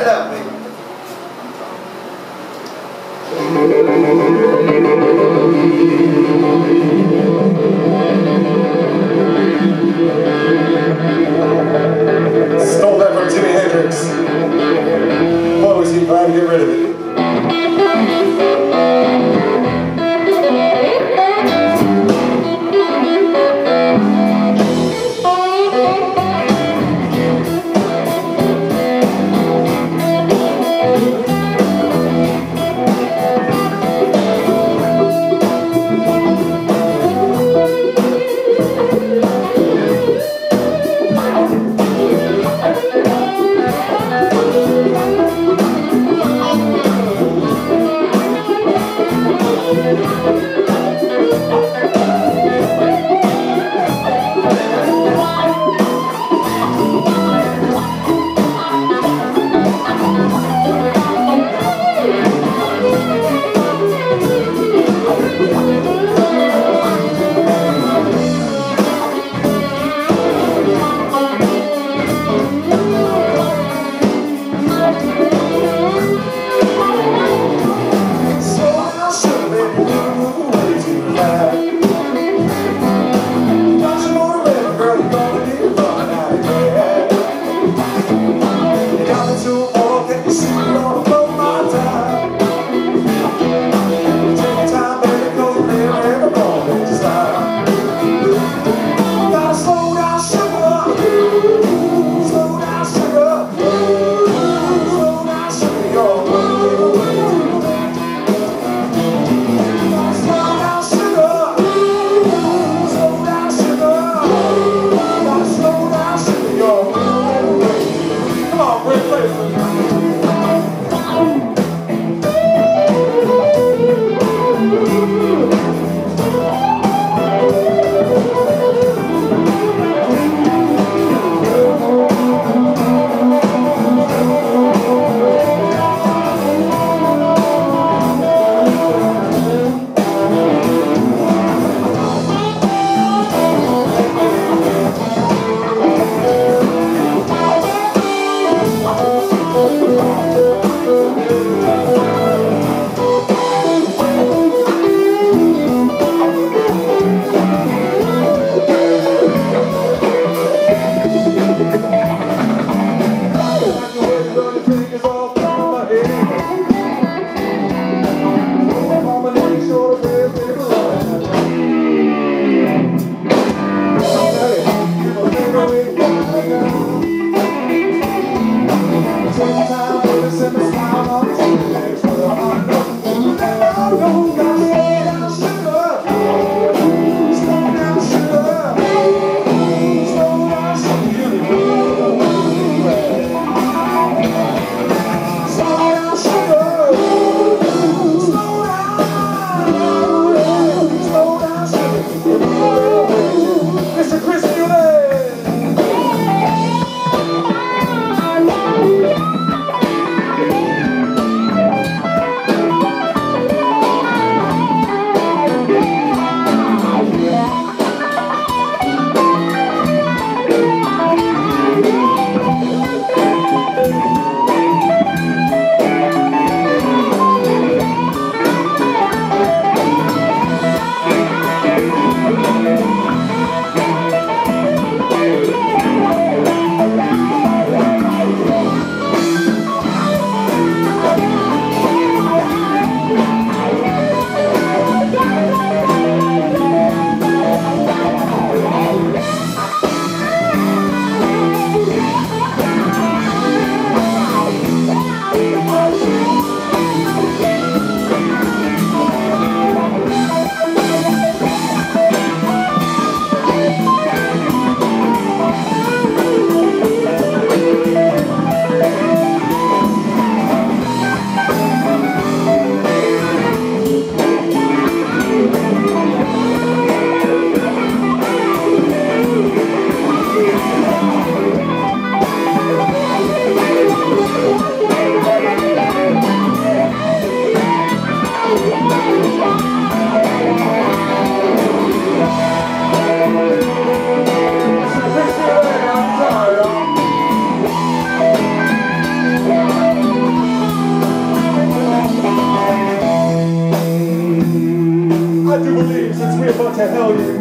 it the hell you